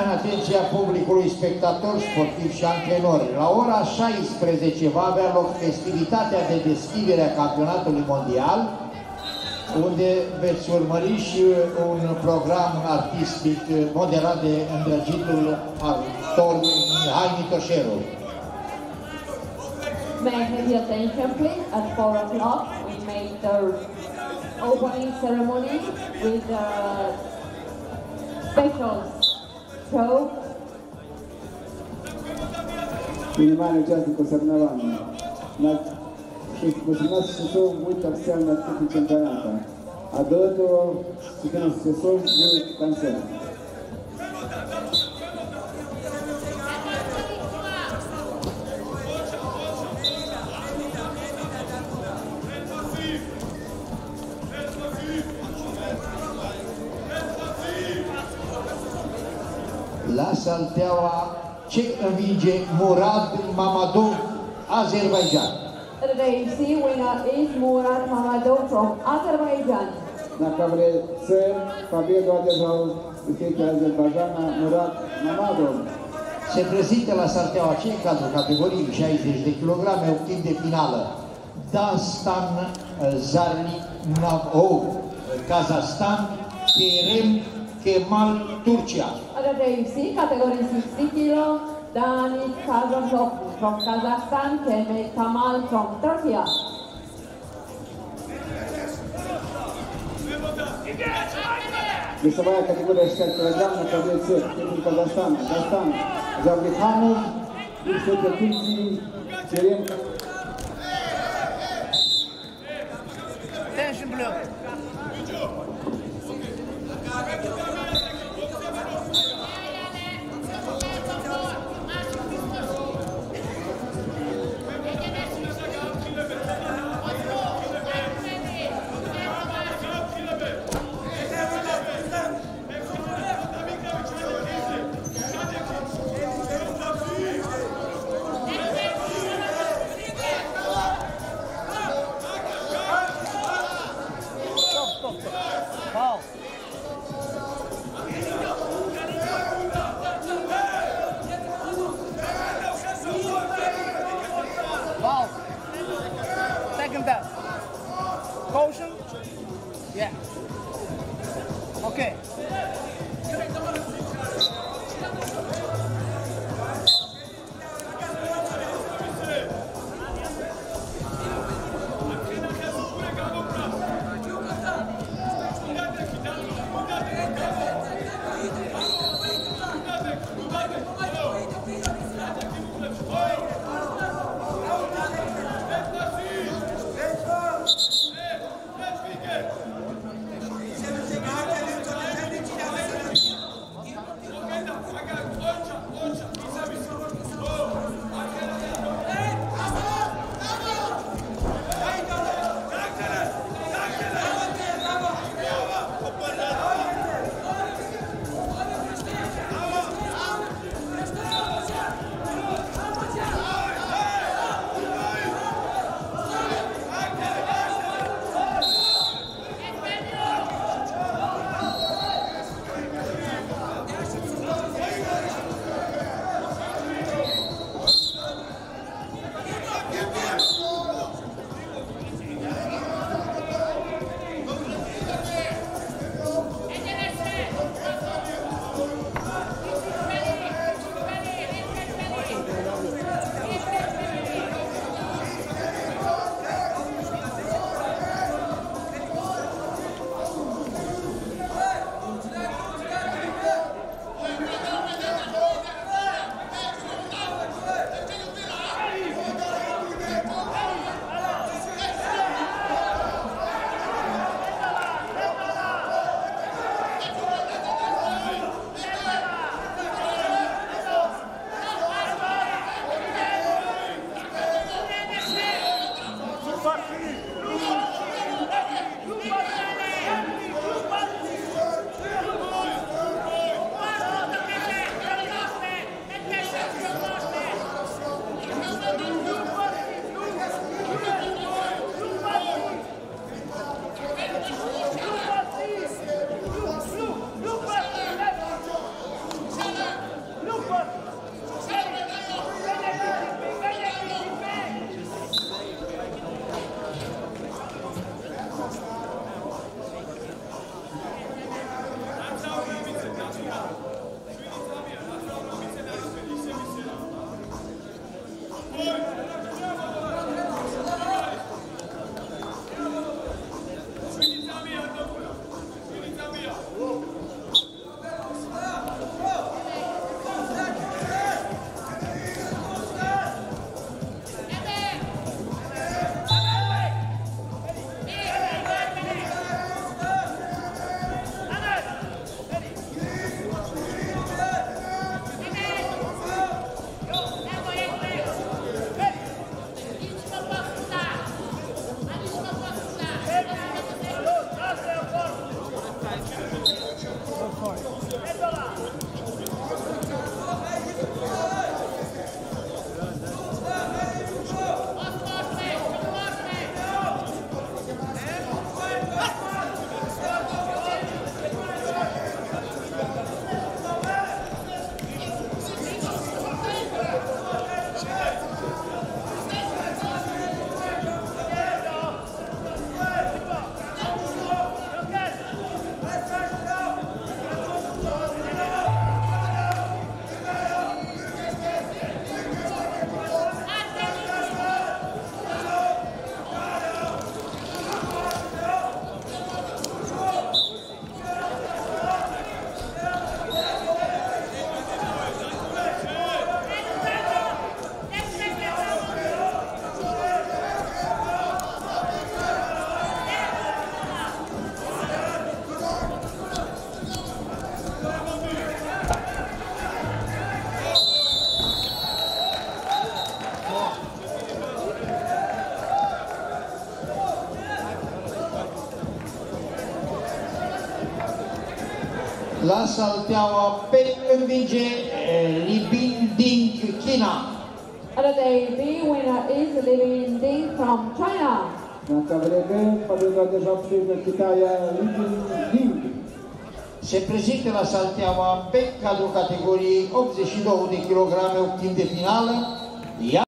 în atenția publicului spectator sportiv și antrenori. La ora 16 va avea loc festivitatea de deschidere a campionatului mondial, unde veți urmări și un program artistic moderat de îndrăgitul actor Mihai Mitoșeru. May I have your attention please? At 4 o'clock we make the opening ceremony with a special show. Минимальный участник по соревнованию. На 18 часов будет официальное открытие чемпионата, а до этого в 14 часов будет концерт. La Salteaua ce învinge Murad Mamadov, Azerbaijan. The AFC winner is Murad Mamadov from Azerbaijan. На ковре С победу одержал представитель Азербайджана Мурат Мамадов. Se prezintă la Salteaua C în cadrul categoriei 60 de kg, optim de finală. Dastan Zarninov, Kazahstan, Kerem Kemal, Turcia. At the AFC category 60 kilo, Danis Kazazov from Kazakhstan, Kemal Kamal from Turkey. Весовая категория 60 кг на ковре С представитель Казахстана. Дастан Завлиханов, представитель Турции Черенко. Attention blue. Yeah. Okay. la saltiamo per convincere eh, i Binding China. Today, the winner is Living Ding from China. Se presente la saltiamo a beccato categorie 82 kg o quinte finale.